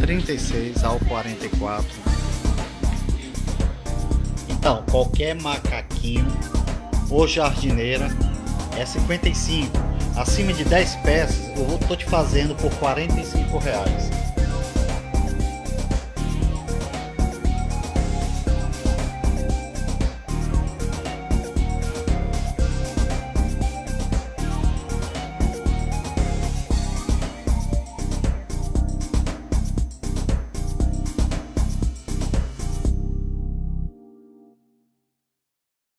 36 ao 44. Então, qualquer macaquinho ou jardineira é 55. Acima de 10 peças eu tô te fazendo por 45 reais.